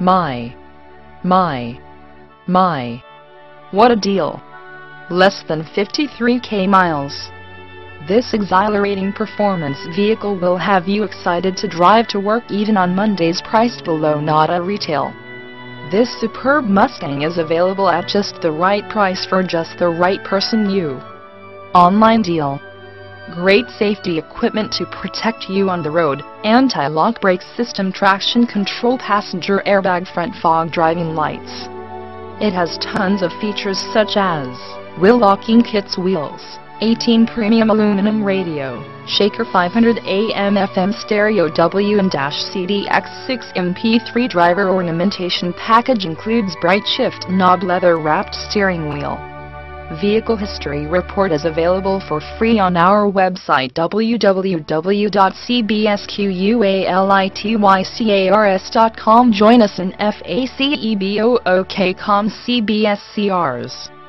My. My. My. What a deal. Less than 53k miles. This exhilarating performance vehicle will have you excited to drive to work even on Mondays priced below NADA retail. This superb Mustang is available at just the right price for just the right person you. Online deal. Great safety equipment to protect you on the road, anti-lock brake system traction control passenger airbag front fog driving lights. It has tons of features such as wheel locking kits wheels, 18 premium aluminum radio, Shaker 500 AM FM stereo W&CD X6 MP3 driver ornamentation package includes bright shift knob leather wrapped steering wheel. Vehicle history report is available for free on our website www.cbsqualitYcars.com. Join us in FACEBOOKCOM CBSCars.